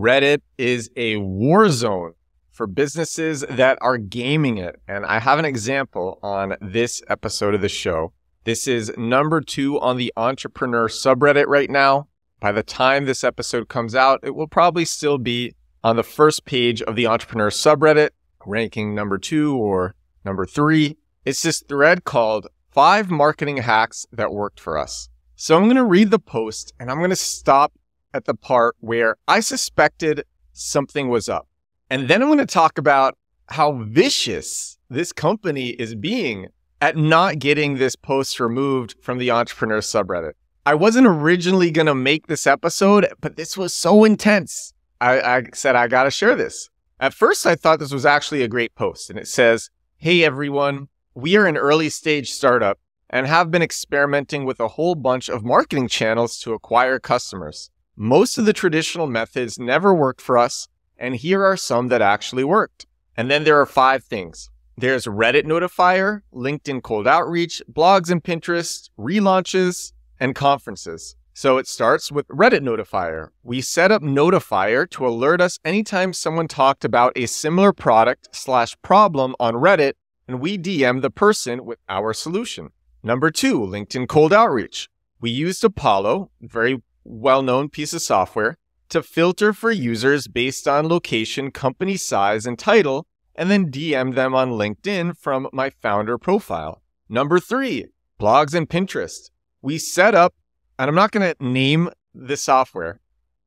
Reddit is a war zone for businesses that are gaming it. And I have an example on this episode of the show. This is number two on the entrepreneur subreddit right now. By the time this episode comes out, it will probably still be on the first page of the entrepreneur subreddit, ranking number two or number three. It's this thread called Five Marketing Hacks That Worked for Us. So I'm going to read the post and I'm going to stop at the part where I suspected something was up. And then I'm going to talk about how vicious this company is being at not getting this post removed from the entrepreneur subreddit. I wasn't originally going to make this episode, but this was so intense. I, I said, I got to share this. At first, I thought this was actually a great post. And it says, Hey, everyone, we are an early stage startup and have been experimenting with a whole bunch of marketing channels to acquire customers. Most of the traditional methods never worked for us, and here are some that actually worked. And then there are five things. There's Reddit Notifier, LinkedIn Cold Outreach, blogs and Pinterest, relaunches, and conferences. So it starts with Reddit Notifier. We set up Notifier to alert us anytime someone talked about a similar product slash problem on Reddit, and we DM the person with our solution. Number two, LinkedIn Cold Outreach. We used Apollo, very well known piece of software to filter for users based on location, company size, and title, and then DM them on LinkedIn from my founder profile. Number three, blogs and Pinterest. We set up, and I'm not going to name the software,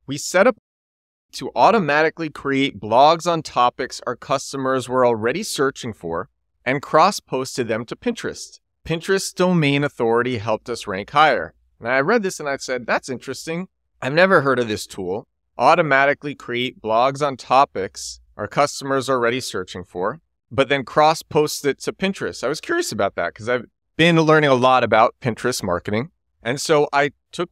we set up to automatically create blogs on topics our customers were already searching for and cross posted them to Pinterest. Pinterest domain authority helped us rank higher. And I read this and I said, that's interesting. I've never heard of this tool. Automatically create blogs on topics our customers are already searching for, but then cross post it to Pinterest. I was curious about that because I've been learning a lot about Pinterest marketing. And so I took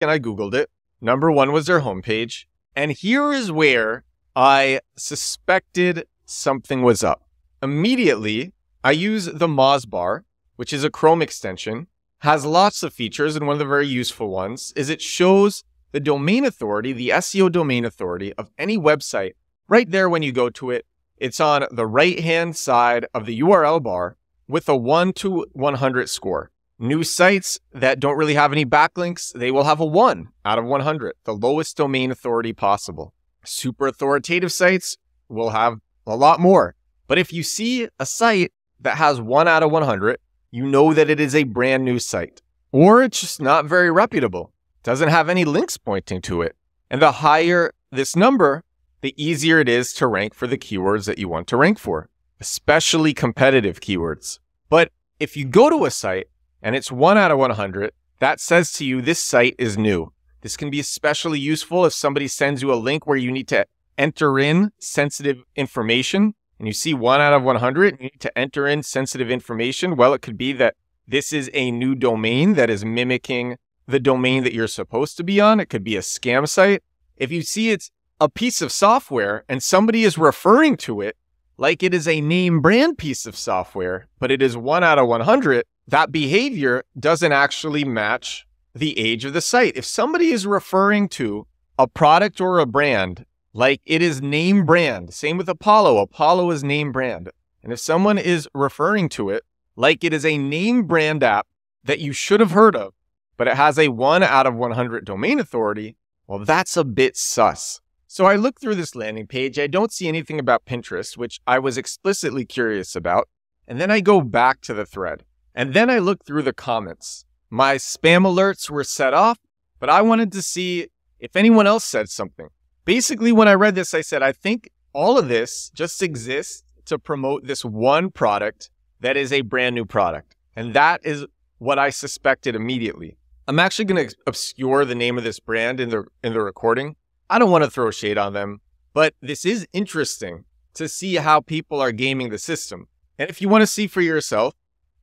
and I Googled it. Number one was their homepage. And here is where I suspected something was up. Immediately, I use the Moz bar, which is a Chrome extension, has lots of features, and one of the very useful ones is it shows the domain authority, the SEO domain authority of any website right there when you go to it. It's on the right hand side of the URL bar with a 1 to 100 score. New sites that don't really have any backlinks, they will have a 1 out of 100, the lowest domain authority possible. Super authoritative sites will have a lot more. But if you see a site that has 1 out of 100, you know that it is a brand new site. Or it's just not very reputable, doesn't have any links pointing to it. And the higher this number, the easier it is to rank for the keywords that you want to rank for, especially competitive keywords. But if you go to a site and it's 1 out of 100, that says to you this site is new. This can be especially useful if somebody sends you a link where you need to enter in sensitive information and you see one out of 100, you need to enter in sensitive information. Well, it could be that this is a new domain that is mimicking the domain that you're supposed to be on. It could be a scam site. If you see it's a piece of software and somebody is referring to it like it is a name brand piece of software, but it is one out of 100, that behavior doesn't actually match the age of the site. If somebody is referring to a product or a brand like it is name brand. Same with Apollo. Apollo is name brand. And if someone is referring to it like it is a name brand app that you should have heard of, but it has a 1 out of 100 domain authority, well, that's a bit sus. So I look through this landing page. I don't see anything about Pinterest, which I was explicitly curious about. And then I go back to the thread. And then I look through the comments. My spam alerts were set off, but I wanted to see if anyone else said something basically, when I read this, I said, I think all of this just exists to promote this one product that is a brand new product. And that is what I suspected immediately. I'm actually going to obscure the name of this brand in the in the recording. I don't want to throw shade on them, but this is interesting to see how people are gaming the system. And if you want to see for yourself,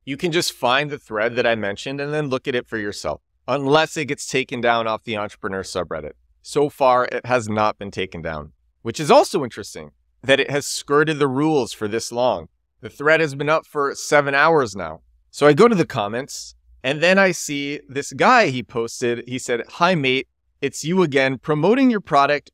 you can just find the thread that I mentioned and then look at it for yourself, unless it gets taken down off the entrepreneur subreddit. So far, it has not been taken down, which is also interesting that it has skirted the rules for this long. The thread has been up for seven hours now. So I go to the comments and then I see this guy he posted. He said, Hi, mate. It's you again promoting your product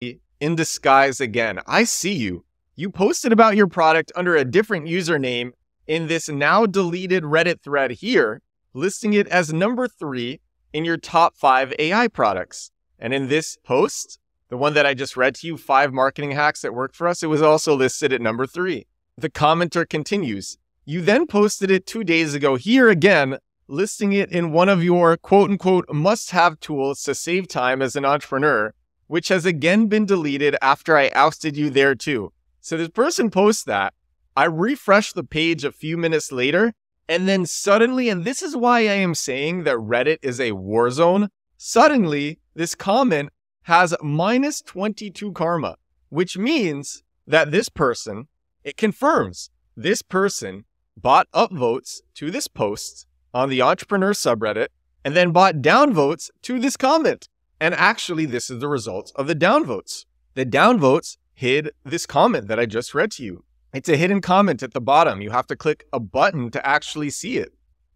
in disguise again. I see you. You posted about your product under a different username in this now deleted Reddit thread here, listing it as number three in your top five AI products. And in this post, the one that I just read to you, five marketing hacks that work for us, it was also listed at number three. The commenter continues. You then posted it two days ago here again, listing it in one of your quote unquote must have tools to save time as an entrepreneur, which has again been deleted after I ousted you there too. So this person posts that. I refresh the page a few minutes later, and then suddenly, and this is why I am saying that Reddit is a war zone, suddenly this comment has minus 22 karma, which means that this person, it confirms this person bought upvotes to this post on the entrepreneur subreddit and then bought downvotes to this comment. And actually, this is the result of the downvotes. The downvotes hid this comment that I just read to you. It's a hidden comment at the bottom. You have to click a button to actually see it.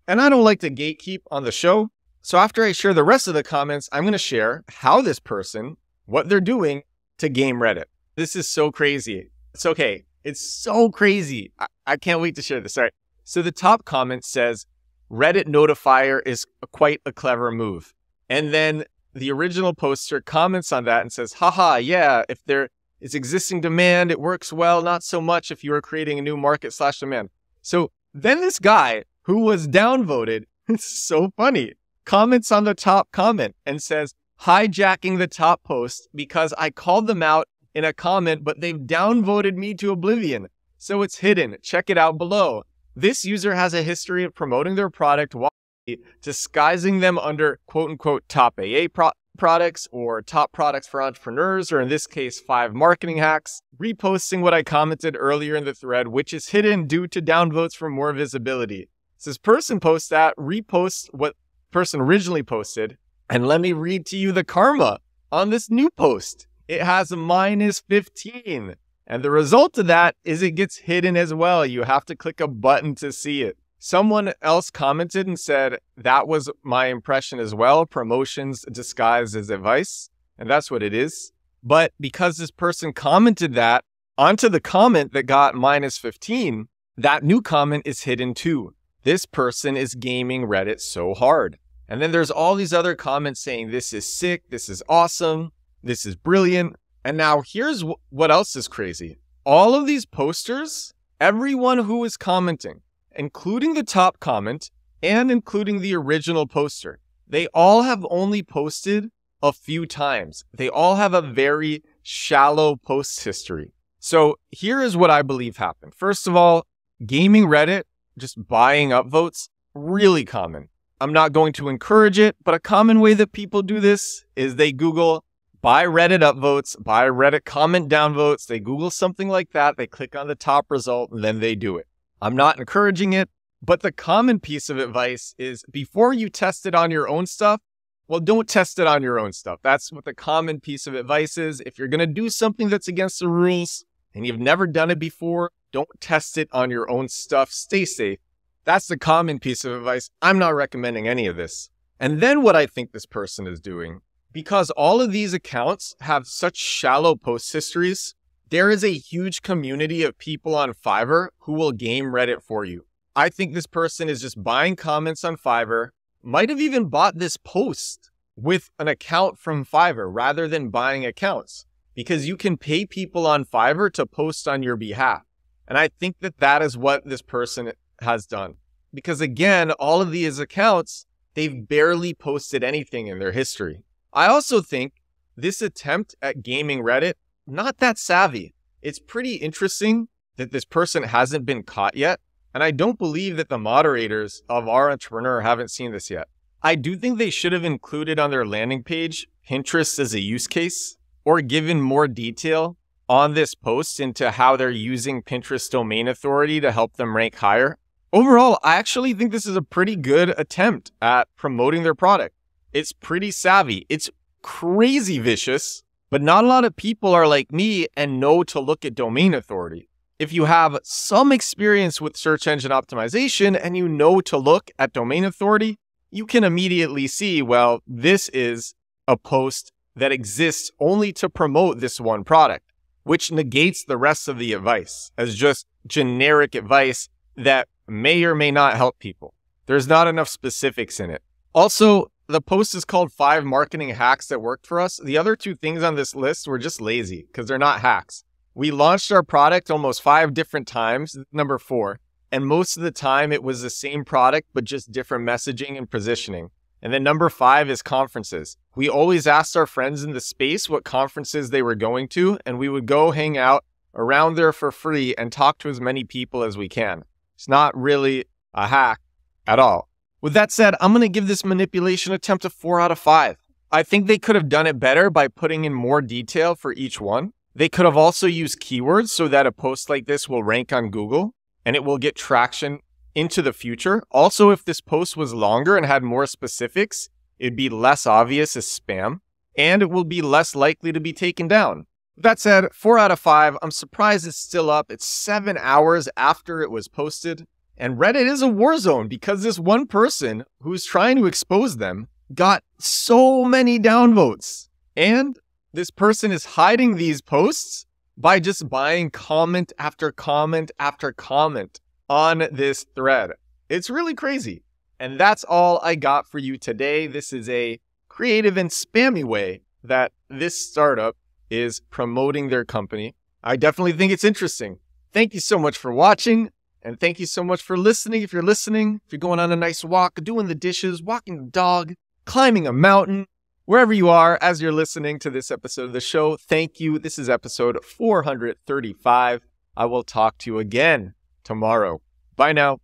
And I don't like to gatekeep on the show. So after I share the rest of the comments, I'm going to share how this person, what they're doing to game Reddit. This is so crazy. It's okay. It's so crazy. I, I can't wait to share this. All right. So the top comment says, Reddit notifier is quite a clever move. And then the original poster comments on that and says, haha, yeah, if there is existing demand. It works well, not so much if you are creating a new market slash demand. So then this guy who was downvoted, it's so funny, comments on the top comment and says, hijacking the top post because I called them out in a comment, but they've downvoted me to oblivion. So it's hidden. Check it out below. This user has a history of promoting their product while disguising them under quote unquote top AA pro- products or top products for entrepreneurs, or in this case, five marketing hacks, reposting what I commented earlier in the thread, which is hidden due to downvotes for more visibility. So this person posts that, reposts what person originally posted, and let me read to you the karma on this new post. It has a minus 15. And the result of that is it gets hidden as well. You have to click a button to see it. Someone else commented and said that was my impression as well promotions disguised as advice. And that's what it is. But because this person commented that onto the comment that got minus 15, that new comment is hidden too. This person is gaming Reddit so hard. And then there's all these other comments saying this is sick, this is awesome, this is brilliant. And now here's what else is crazy. All of these posters, everyone who is commenting, including the top comment and including the original poster. They all have only posted a few times. They all have a very shallow post history. So here is what I believe happened. First of all, gaming Reddit, just buying upvotes, really common. I'm not going to encourage it, but a common way that people do this is they Google buy Reddit upvotes, buy Reddit comment downvotes. They Google something like that. They click on the top result and then they do it. I'm not encouraging it, but the common piece of advice is before you test it on your own stuff, well, don't test it on your own stuff. That's what the common piece of advice is. If you're going to do something that's against the rules and you've never done it before, don't test it on your own stuff. Stay safe. That's the common piece of advice. I'm not recommending any of this. And then what I think this person is doing, because all of these accounts have such shallow post histories, there is a huge community of people on Fiverr who will game Reddit for you. I think this person is just buying comments on Fiverr, might have even bought this post with an account from Fiverr rather than buying accounts because you can pay people on Fiverr to post on your behalf. And I think that that is what this person has done. Because again, all of these accounts, they've barely posted anything in their history. I also think this attempt at gaming Reddit not that savvy. It's pretty interesting that this person hasn't been caught yet. And I don't believe that the moderators of r/entrepreneur haven't seen this yet. I do think they should have included on their landing page Pinterest as a use case or given more detail on this post into how they're using Pinterest domain authority to help them rank higher. Overall, I actually think this is a pretty good attempt at promoting their product. It's pretty savvy. It's crazy vicious, but not a lot of people are like me and know to look at domain authority. If you have some experience with search engine optimization and you know to look at domain authority, you can immediately see, well, this is a post that exists only to promote this one product, which negates the rest of the advice as just generic advice that may or may not help people. There's not enough specifics in it. Also, the post is called Five Marketing Hacks That Worked for Us. The other two things on this list were just lazy because they're not hacks. We launched our product almost five different times, number four, and most of the time it was the same product, but just different messaging and positioning. And then number five is conferences. We always asked our friends in the space what conferences they were going to, and we would go hang out around there for free and talk to as many people as we can. It's not really a hack at all. With that said, I'm going to give this manipulation attempt a four out of five. I think they could have done it better by putting in more detail for each one. They could have also used keywords so that a post like this will rank on Google and it will get traction into the future. Also, if this post was longer and had more specifics, it'd be less obvious as spam and it will be less likely to be taken down. That said, four out of five, I'm surprised it's still up. It's seven hours after it was posted. And Reddit is a war zone because this one person who's trying to expose them got so many downvotes. And this person is hiding these posts by just buying comment after comment after comment on this thread. It's really crazy. And that's all I got for you today. This is a creative and spammy way that this startup is promoting their company. I definitely think it's interesting. Thank you so much for watching. And thank you so much for listening. If you're listening, if you're going on a nice walk, doing the dishes, walking the dog, climbing a mountain, wherever you are as you're listening to this episode of the show, thank you. This is episode 435. I will talk to you again tomorrow. Bye now.